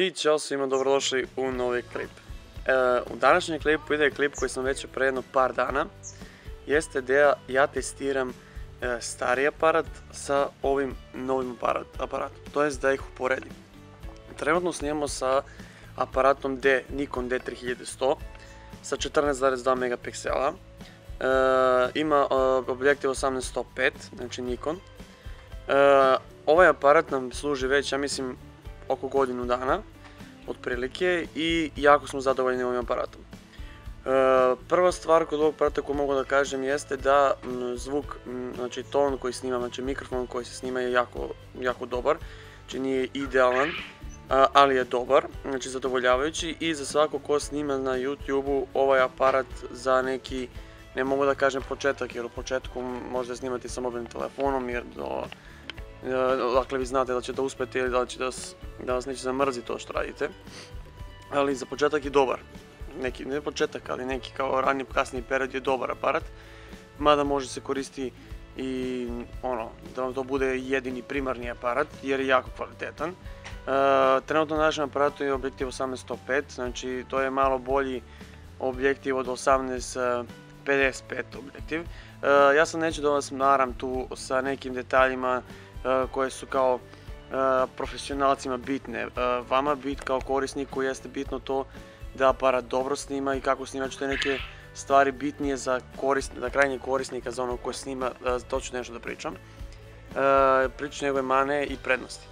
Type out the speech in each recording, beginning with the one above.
I ćao svima, dobrodošli u novi klip. E, u današnjem klipu ide klip koji sam već pre jedno par dana. Jeste da ja testiram e, stari aparat sa ovim novim aparat, aparatom. To jest da ih uporedim. Trenutno snimamo sa aparatom D, Nikon D3100 sa 14,2 megapiksela. E, ima e, objektiv 18-105, znači Nikon. E, ovaj aparat nam služi već, ja mislim, oko godinu dana, otprilike, i jako smo zadovoljni ovim aparatom. E, prva stvar kod ovog aparata koju mogu da kažem jeste da zvuk, znači ton koji snimam, znači mikrofon koji se snima je jako, jako dobar, znači nije idealan, ali je dobar, znači zadovoljavajući i za svako ko snima na YouTube-u ovaj aparat za neki, ne mogu da kažem početak, jer u početku možete snimati sa mobilnim telefonom, jer do dakle vi znate da ćete uspjeti ili da, će da, vas, da vas neće zamrzi to što radite. Ali za početak je dobar. Neki, ne početak, ali neki kao raniji kasniji period je dobar aparat. Mada može se koristiti i ono, da vam to bude jedini primarni aparat jer je jako kvalitetan. E, trenutno na našem aparatu je objektiv 18-105, znači to je malo bolji objektiv od 18-55 objektiv. E, ja sam neću da vas naram tu sa nekim detaljima E, koje su kao profesionalcima bitne. Vama bit kao korisniku jeste bitno to da aparat dobro snima i kako snima ćete neke stvari bitnije za, korist, za krajnjeg korisnika, za onog ko snima, to ću nešto da pričam. Pričam njegove mane i prednosti.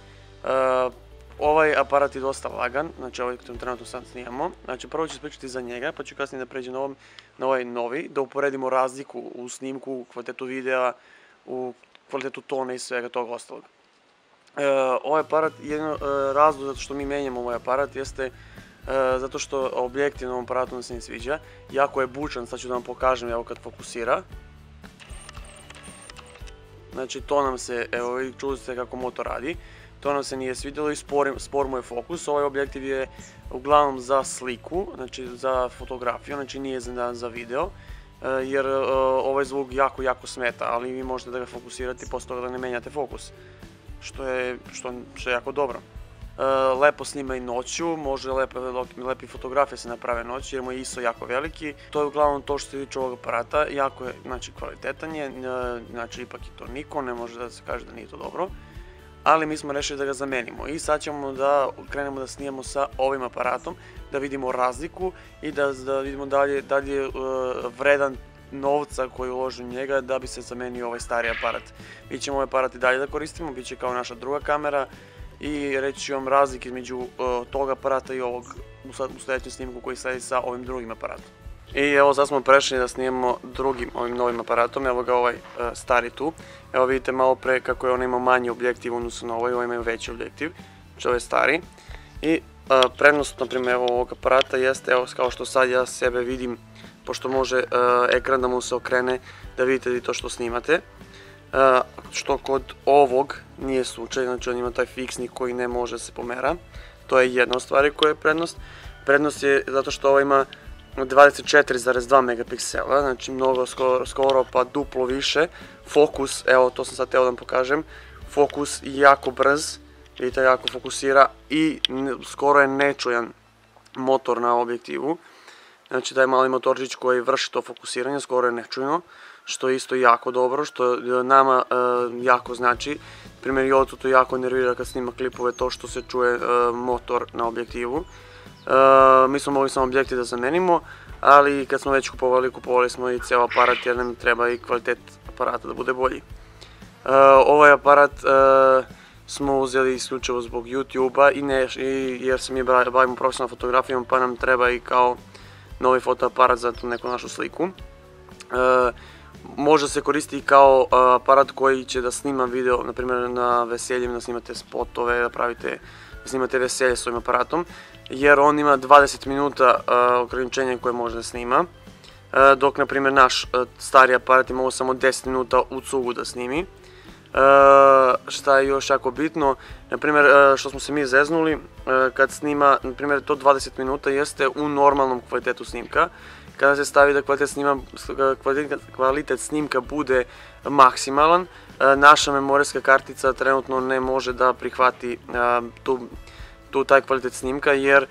Ovaj aparat je dosta lagan, znači ovaj koji trenutno sad snimamo. Znači prvo ću pričati za njega, pa ću kasnije da pređem na, na ovaj novi, da uporedimo razliku u snimku, kvalitetu videa, u kvalitetu tona i svega toga ostalog. E, ovaj aparat, jedno e, razlog zato što mi menjamo ovaj aparat jeste e, zato što objektiv na ovom aparatu nam se ne sviđa. Jako je bučan, sad ću da vam pokažem evo kad fokusira. Znači to nam se, evo vi čuli kako motor radi. To nam se nije svidjelo i spor, spor mu je fokus. Ovaj objektiv je uglavnom za sliku, znači za fotografiju, znači nije za, za video. E, jer e, ovaj zvuk jako, jako smeta, ali vi možete da ga fokusirate posle toga da ne menjate fokus, što je, što, što je jako dobro. E, lepo snima i noću, može lepe, lepi fotografije se naprave noću jer mu je ISO jako veliki. To je uglavnom to što se tiče ovog aparata, jako je znači, kvalitetan je, znači ipak je to Nikon, ne može da se kaže da nije to dobro ali mi smo rešili da ga zamenimo i sad ćemo da krenemo da snijemo sa ovim aparatom, da vidimo razliku i da, da vidimo dalje, dalje uh, vredan novca koji uloži njega da bi se zamenio ovaj stari aparat. Mi ćemo ovaj aparat i dalje da koristimo, bit će kao naša druga kamera i reći ću vam razlike između uh, tog aparata i ovog u sledećem snimku koji sledi sa ovim drugim aparatom. I evo sad smo prešli da snimamo drugim ovim novim aparatom, evo ga ovaj uh, stari tu. Evo vidite malo pre kako je on imao manji objektiv odnosno na ovaj, ovaj imaju veći objektiv, znači ovaj stari. I uh, prednost, na primjer, ovog aparata jeste, evo kao što sad ja sebe vidim, pošto može uh, ekran da mu se okrene, da vidite i to što snimate. Što kod ovog nije slučaj, znači on ima taj fiksni koji ne može da se pomera. To je jedna stvar koja je prednost. Prednost je zato što ovo ima 24,2 megapiksela, znači mnogo skoro, skoro pa duplo više. Fokus, evo to sam sad teo da vam pokažem, fokus jako brz, vidite jako fokusira i skoro je nečujan motor na objektivu. Znači je mali motorčić koji vrši to fokusiranje, skoro je nečujno, što je isto jako dobro, što nama e, jako znači. Primjer, ovo to jako nervira kad snima klipove to što se čuje e, motor na objektivu. E, mi smo mogli samo objekti da zamenimo, ali kad smo već kupovali, kupovali smo i ceo aparat jer nam treba i kvalitet aparata da bude bolji. E, ovaj aparat e, smo uzeli isključivo zbog YouTube-a i, i jer se mi bavimo profesionalnom fotografijom pa nam treba i kao novi fotoaparat za tu neku našu sliku. E, može se koristiti kao aparat koji će da snima video, na primjer na veseljima da snimate spotove, da pravite, da snimate veselje s ovim aparatom jer on ima 20 minuta ograničenja koje može da snima, dok na primjer naš stari aparat ima samo 10 minuta u cugu da snimi. Šta je još jako bitno, na primjer što smo se mi zeznuli, kad snima, na primjer to 20 minuta jeste u normalnom kvalitetu snimka, kada se stavi da kvalitet, snima, kvalitet, kvalitet snimka bude maksimalan, naša memorijska kartica trenutno ne može da prihvati tu tu taj kvalitet snimka jer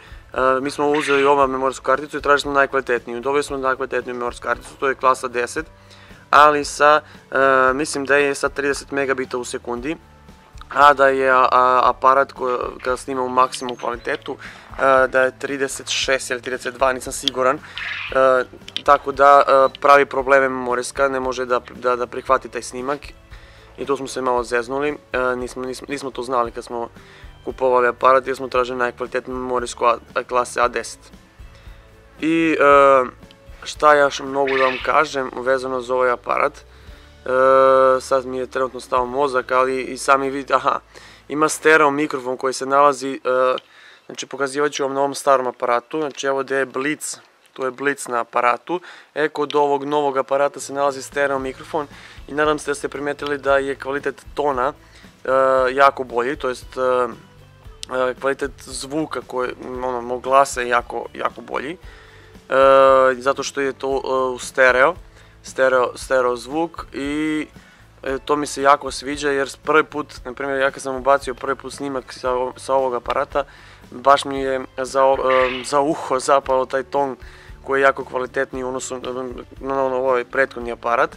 mi smo uzeli ova memorijsku karticu i tražili smo najkvalitetniju. Dobili smo najkvalitetniju memorijsku karticu, to je klasa 10, ali sa, mislim da je sa 30 megabita u sekundi, a da je aparat kada snima u maksimum kvalitetu, da je 36 ili 32, nisam siguran, tako da pravi probleme memorijska, ne može da, da, da prihvati taj snimak i tu smo se malo zeznuli, nismo, nismo to znali kad smo kupovali aparat jer smo tražili najkvalitetnu memorijsku klase A10. I šta ja još mogu da vam kažem vezano za ovaj aparat, sad mi je trenutno stao mozak, ali i sami vidite, aha, ima stereo mikrofon koji se nalazi, znači pokazivat ću vam na ovom starom aparatu, znači evo gdje je Blitz, tu je Blitz na aparatu, e kod ovog novog aparata se nalazi stereo mikrofon i nadam se da ste primetili da je kvalitet tona jako bolji, to jest E, kvalitet zvuka koji, ono, mog glasa je jako, jako bolji. E, zato što je to e, u stereo, stereo, stereo zvuk i to mi se jako sviđa jer prvi put, na primjer ja kad sam ubacio prvi put snimak sa, sa ovog aparata, baš mi je za, za uho zapao taj ton koji je jako kvalitetniji u odnosu na, ovaj prethodni aparat.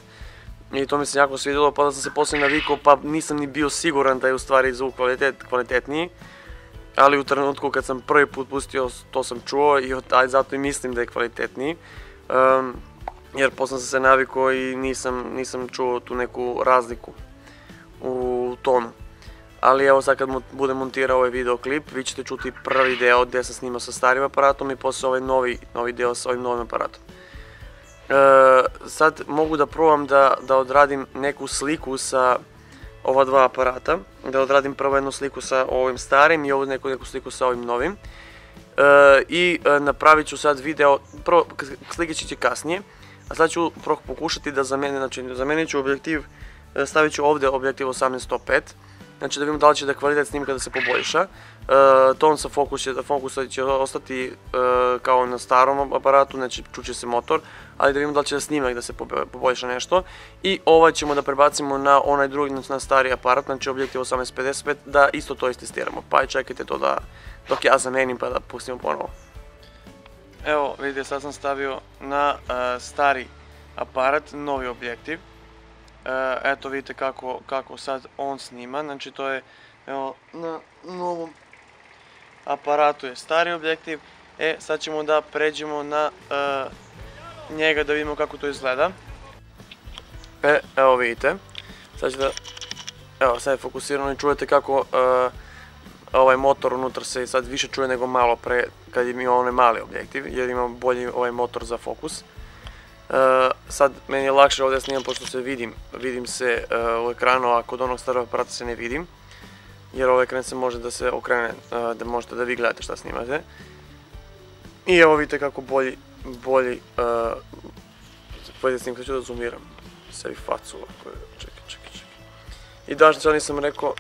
I to mi se jako svidjelo, pa da sam se poslije navikao, pa nisam ni bio siguran da je u stvari zvuk kvalitet, kvalitetniji ali u trenutku kad sam prvi put pustio to sam čuo i aj, zato i mislim da je kvalitetniji. jer posle sam se navikao i nisam, nisam čuo tu neku razliku u tonu. Ali evo sad kad budem montirao ovaj videoklip, vi ćete čuti prvi deo gdje sam snimao sa starim aparatom i posle ovaj novi, novi deo sa ovim novim aparatom. E, sad mogu da probam da, da odradim neku sliku sa ova dva aparata, da odradim prvo jednu sliku sa ovim starim i ovu neku, neku sliku sa ovim novim. E, I e, napravit ću sad video, prvo slike će kasnije, a sad ću pokušati da zamenim, znači zamenit ću objektiv, e, stavit ću ovdje objektiv 18-105, znači da vidimo da li će da kvalitet snimka da se poboljša. ton sa fokusa će ostati kao na starom aparatu, znači čuće se motor, ali da vidimo da li će da snimak da se poboljša nešto. I ovaj ćemo da prebacimo na onaj drugi, na stari aparat, znači objektiv 1855, da isto to istestiramo. Pa čekajte to da, dok ja zamenim pa da pustimo ponovo. Evo, vidite, sad sam stavio na stari aparat, novi objektiv. Eto vidite kako, kako sad on snima, znači to je, evo, na novom aparatu je stari objektiv. E, sad ćemo da pređemo na njega da vidimo kako to izgleda. E, evo vidite. Sad će da... Evo, sad je fokusirano i čujete kako e, ovaj motor unutra se sad više čuje nego malo pre kad je imao onaj mali objektiv, jer ima bolji ovaj motor za fokus. E, sad meni je lakše ovdje snimam pošto se vidim, vidim se e, u ekranu, a kod onog starog aparata se ne vidim. Jer ovaj ekran se može da se okrene, da možete da vi gledate šta snimate. I evo vidite kako bolji bolji, bolje snimka ću da zoomiram sebi facu ovako, čekaj, čekaj, čekaj. I da, što nisam rekao,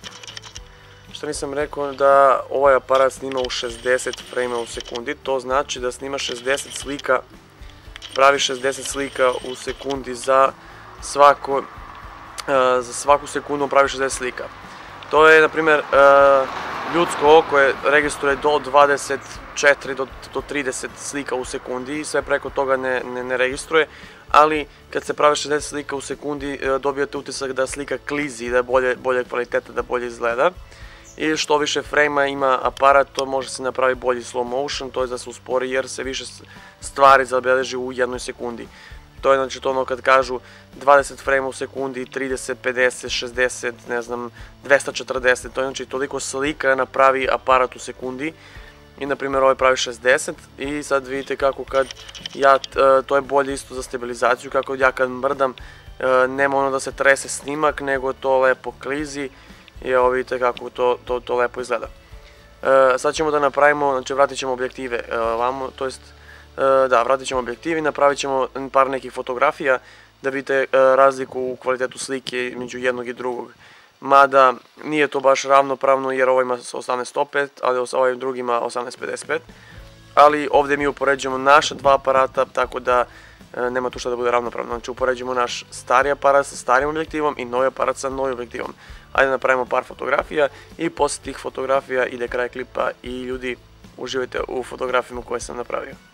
što nisam rekao da ovaj aparat snima u 60 frame u sekundi, to znači da snima 60 slika, pravi 60 slika u sekundi za svako, uh, za svaku sekundu pravi 60 slika. To je, na primjer, uh, ljudsko oko je registruje do 24 do, do 30 slika u sekundi i sve preko toga ne, ne, registruje, ali kad se pravi 60 slika u sekundi e, dobijate utisak da slika klizi, da je bolje, bolje kvaliteta, da bolje izgleda. I što više frejma ima aparat, to može se napravi bolji slow motion, to je da se uspori jer se više stvari zabeleži u jednoj sekundi. To je znači to ono kad kažu 20 frame u sekundi, 30, 50, 60, ne znam, 240, to je znači toliko slika napravi aparat u sekundi. I na primjer ovaj pravi 60 i sad vidite kako kad ja, e, to je bolje isto za stabilizaciju, kako ja kad mrdam e, nema ono da se trese snimak, nego to lepo klizi i evo vidite kako to, to, to lepo izgleda. E, sad ćemo da napravimo, znači vratit ćemo objektive ovamo, to jest E, da, vratit ćemo i napravit ćemo par nekih fotografija da vidite e, razliku u kvalitetu slike među jednog i drugog. Mada nije to baš ravnopravno jer ovaj ima 18.5, ali ovaj drugi ima 18.55. Ali ovdje mi upoređujemo naša dva aparata, tako da e, nema tu šta da bude ravnopravno. Znači upoređujemo naš stari aparat sa starim objektivom i novi aparat sa novim objektivom. Ajde da napravimo par fotografija i posle tih fotografija ide kraj klipa i ljudi uživajte u fotografijama koje sam napravio.